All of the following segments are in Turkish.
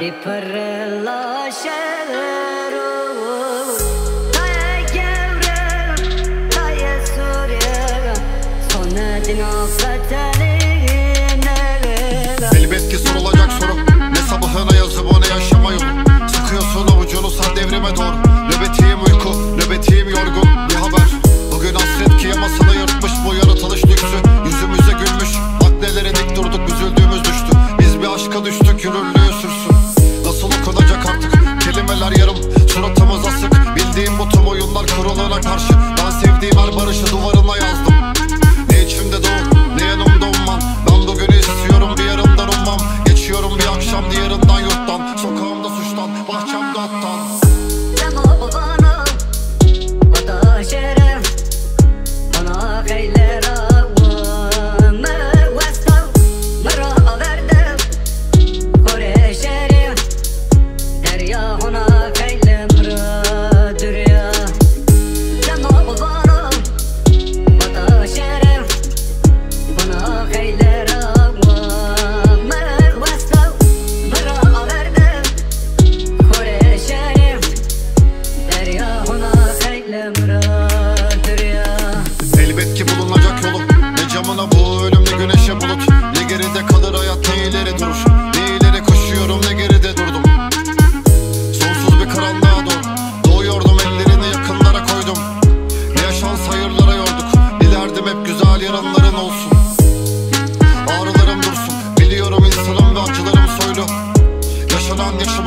di per lasciare Dai è storia Sono di no fatale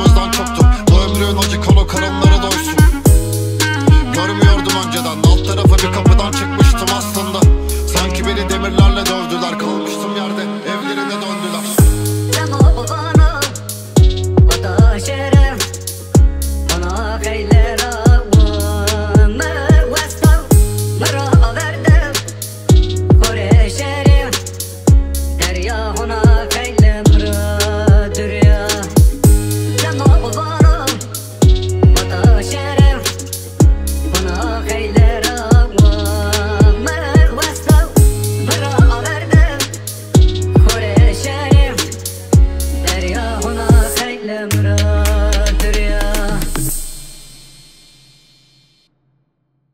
Gözümüzden çoktu Bu ömrün acı kolu karınları doysun. Görmüyordum önceden. Alt tarafa bir kapıdan çıkmıştım aslında.